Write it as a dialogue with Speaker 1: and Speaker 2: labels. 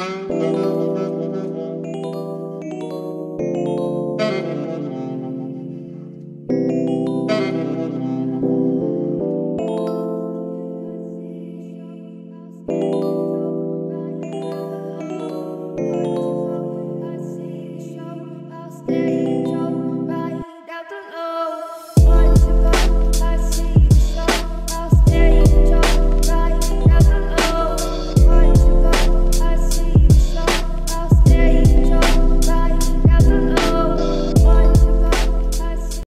Speaker 1: Música